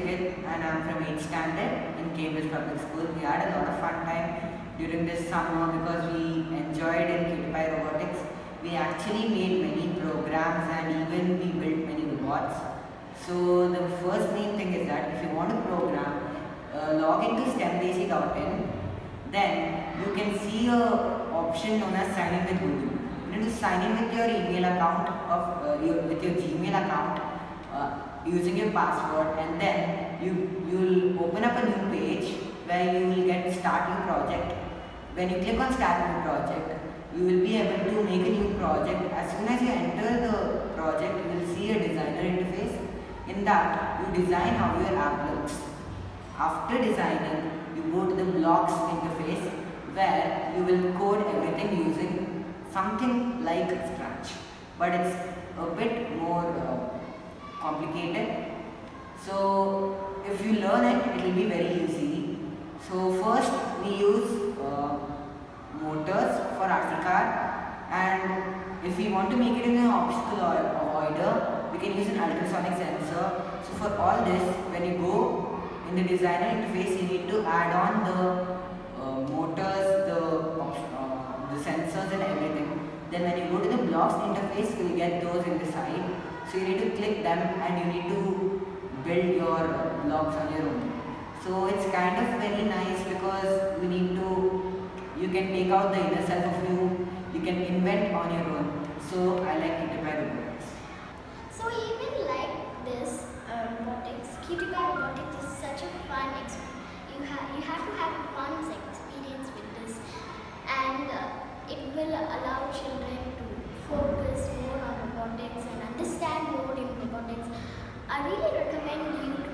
And I'm from 8th standard in Cambridge Public School. We had a lot of fun time during this summer because we enjoyed in QtPi Robotics. We actually made many programs and even we built many robots. So the first main thing is that if you want to program, uh, log into stemdesi.in then you can see a option known as sign in with Google. You need to sign in with your email account of uh, your, with your Gmail account uh, using your password and then you you'll open up a new page where you will get start new project. When you click on start new project, you will be able to make a new project. As soon as you enter the project, you will see a designer interface. In that, you design how your app looks. After designing, you go to the blocks interface where you will code everything using something like Scratch. But it's a bit more uh, complicated. So if you learn it, it will be very easy. So first we use uh, motors for RC car and if we want to make it in an obstacle avoider, we can use an ultrasonic sensor. So for all this, when you go in the designer interface, you need to add on the uh, motors, the, uh, the sensors and everything. Then when you go to the blocks interface, you will get those in the side. So you need to click them and you need to build your blocks on your own. So it's kind of very nice because you need to, you can take out the inner self of you, you can invent on your own. So I like Cutie Robotics. So even like this uh, robotics, Cutie Robotics is such a fun experience. You have you have to have a fun experience with this, and uh, it will allow children to focus more on robotics and understand more in robotics. I really recommend you